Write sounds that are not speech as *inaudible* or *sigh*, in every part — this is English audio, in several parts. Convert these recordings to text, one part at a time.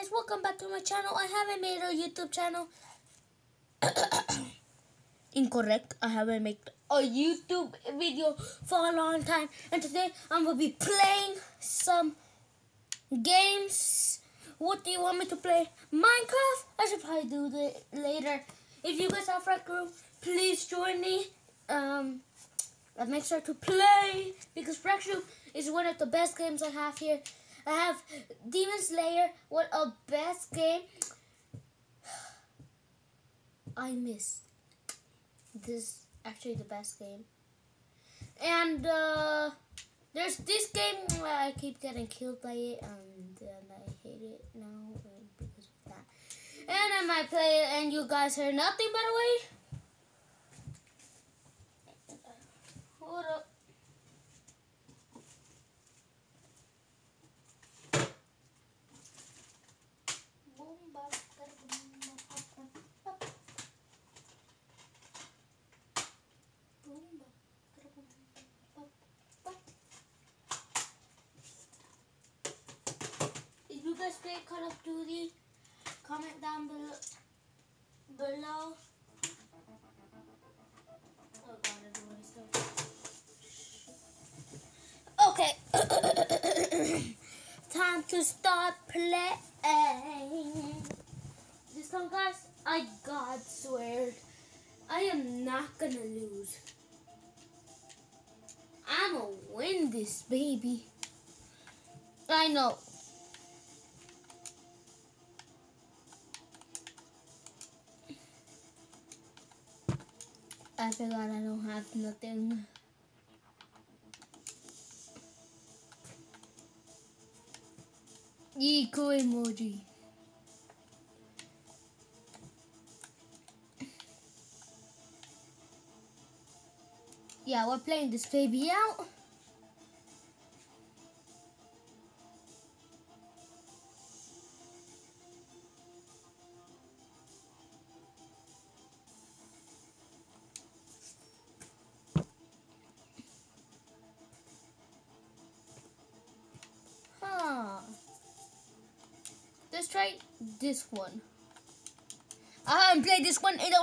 guys, welcome back to my channel. I haven't made a YouTube channel. *coughs* Incorrect. I haven't made a YouTube video for a long time. And today I'm going to be playing some games. What do you want me to play? Minecraft? I should probably do that later. If you guys have Rec Room, please join me. Um, and make sure to play because Rec is one of the best games I have here. I have Demon Slayer, what a best game. I miss This actually the best game. And uh, there's this game where I keep getting killed by it and, and I hate it now because of that. And I might play it and you guys heard nothing by the way. Hold up. If you guys play Call of Duty, comment down below. below. Oh. Okay. *coughs* Time to start playing. This time, guys, I God swear, I am not gonna lose. I'm gonna win this, baby. I know. I forgot I don't have nothing. Eco emoji. Yeah, we're playing this baby out. Let's try this one. Ah, I haven't played this one in *laughs* a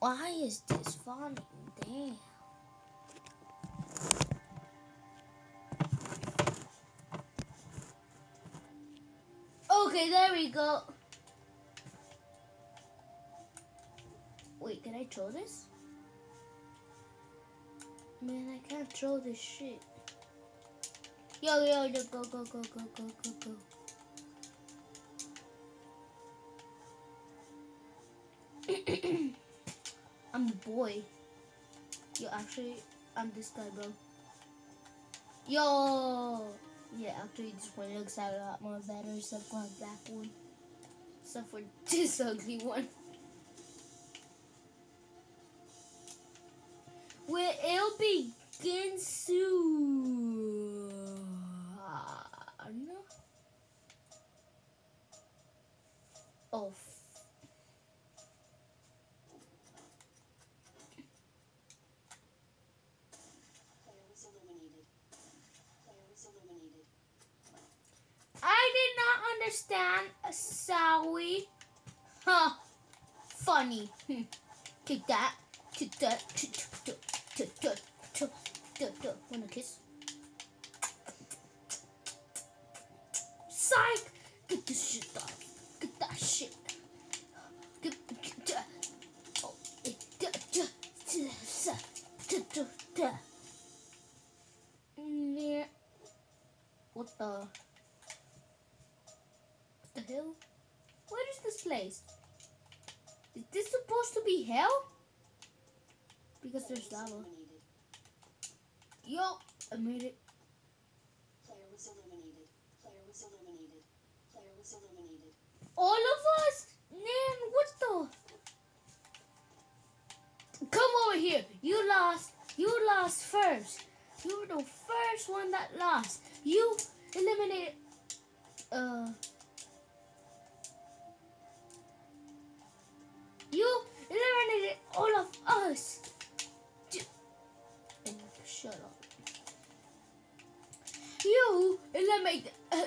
Why is this funny? down? Okay, there we go. Wait, can I throw this? Man, I can't throw this shit. Yo, yo, yo, go, go, go, go, go, go, go. *coughs* I'm the boy. Yo, actually, I'm this guy, bro. Yo! Yeah, actually, this one looks a lot more better except for black one. Except for *laughs* this ugly one. Where it'll begin soon. Oh. Player was eliminated. Player was eliminated. I did not understand, Sawi. Huh. Funny. Hmm. Kick that. Kick that. Wanna kiss? Psych! Get this shit off. Get that shit. Get, get that. Oh, it, da, da, da, da, da, da, da. Yeah. What the? Hell? Where is this place? Is this supposed to be hell? Because there's lava. Yo, I made it. Player was eliminated. Player was eliminated. Player was eliminated. All of us? Man, what the? Come over here. You lost. You lost first. You were the first one that lost. You eliminated. Uh. You eliminated all of us. Shut up. You eliminated. Uh,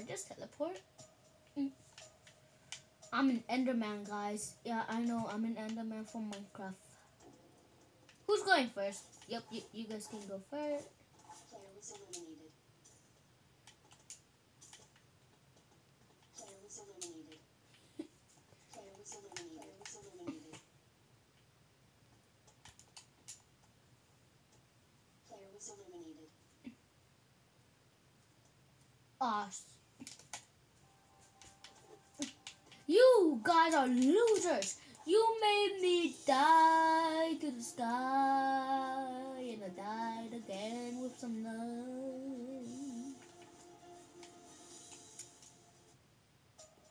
I just teleport? Mm. I'm an Enderman, guys. Yeah, I know. I'm an Enderman from Minecraft. Who's going first? Yep, you, you guys can go first. *laughs* Player You guys are losers. You made me die to the sky, and I died again with some love.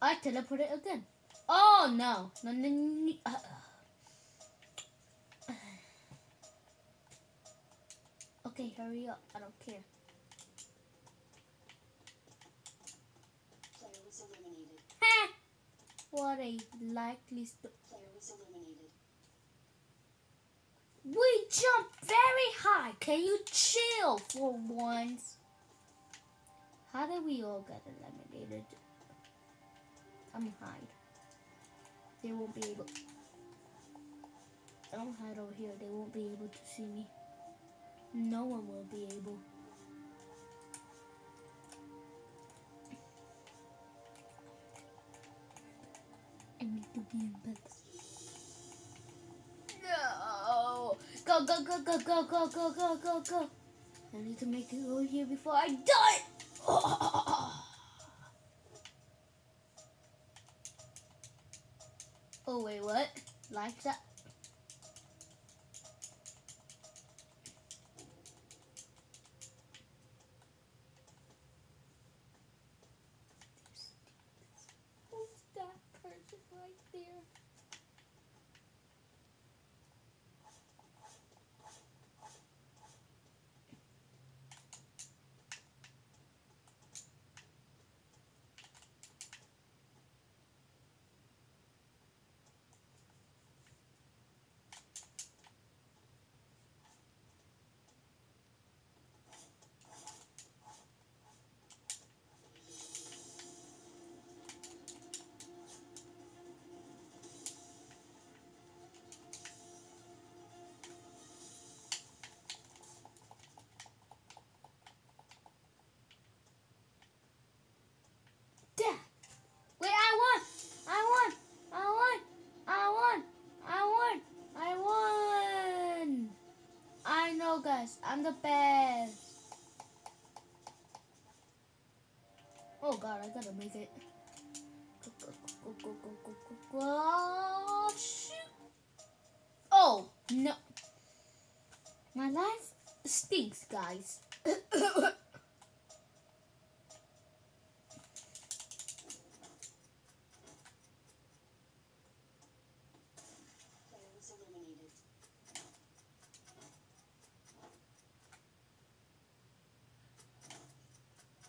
I teleported again. Oh no! No, no, no. Uh, *sighs* okay, hurry up. I don't care. Player was eliminated. Ha! What a. We jump very high. Can you chill for once? How did we all get eliminated? I'm hide. They won't be able. Don't hide over here. They won't be able to see me. No one will be able. I need to be in bed. No! Go, go, go, go, go, go, go, go, go, go. I need to make it over here before I die. *laughs* Oh, wait, what? Like that? Who's that person right there? Dad. Wait, I won! I won! I won! I won! I won! I won! Guys. I'm the best. Oh God, I gotta make it. Go, go, go, shoot! Oh no! My life stinks, guys. *coughs*